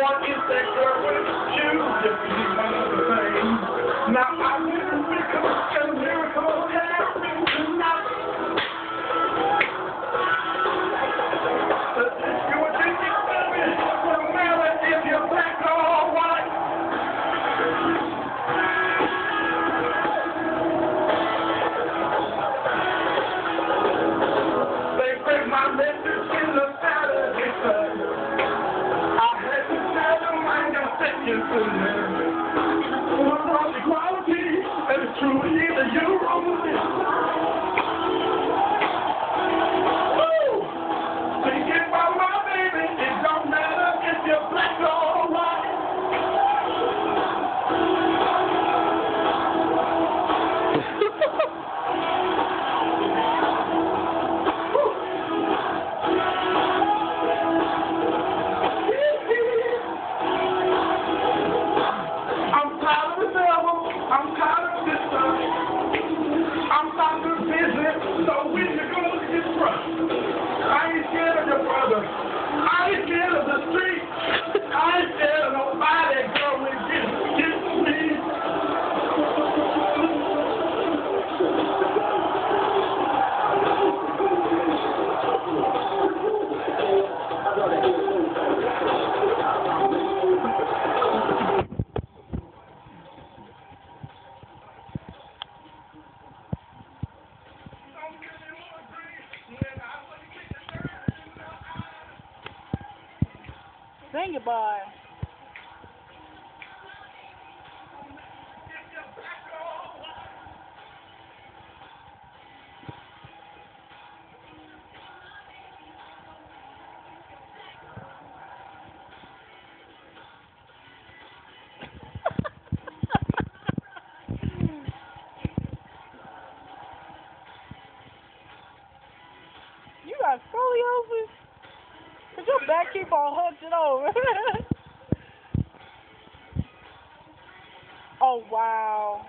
What is that girl? What did you do? Amen. Equality and true either you. Sing it, you got scoliosis? Your back keep on hunching over. oh, wow.